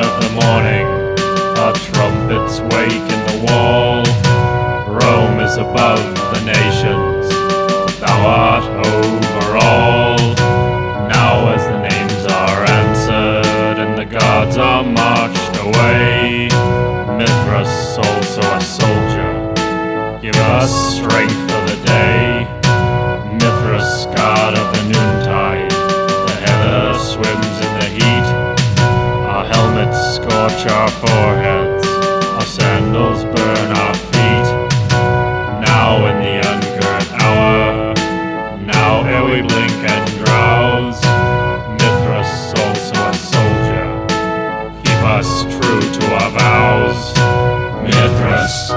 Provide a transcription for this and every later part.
of the morning. Our trumpets wake in the wall. Rome is above the nations. Thou art over all. Now as the names are answered and the gods are marched away, Mithras, also a soldier, give us strength. Foreheads, our sandals burn our feet. Now in the ungirt hour, now ere we blink and drowse, Mithras also a soldier, keep us true to our vows. Mithras,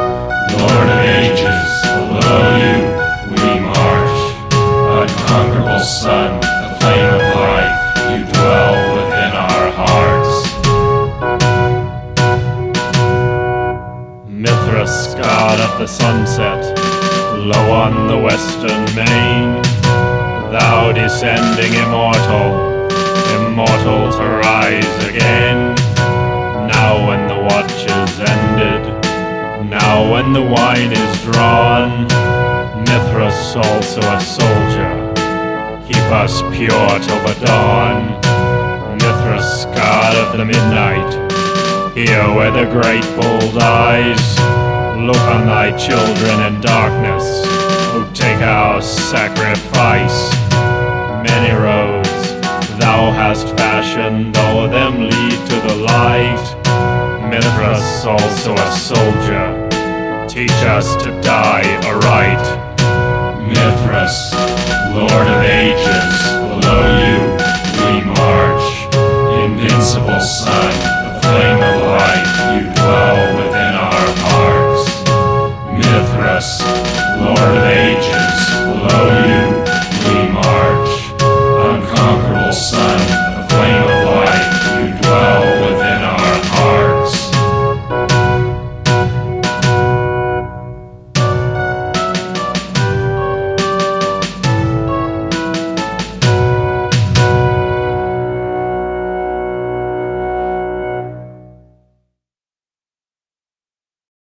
Mithras, god of the sunset, low on the western main, thou descending immortal, immortal to rise again. Now when the watch is ended, now when the wine is drawn, Mithras also a soldier, keep us pure till the dawn. Mithras, god of the midnight, here where the great bull dies, look on thy children in darkness, who take our sacrifice. Many roads thou hast fashioned, all of them lead to the light. Mithras, also a soldier, teach us to die aright. Mithras, Lord of ages, below you we march. Invincible sun,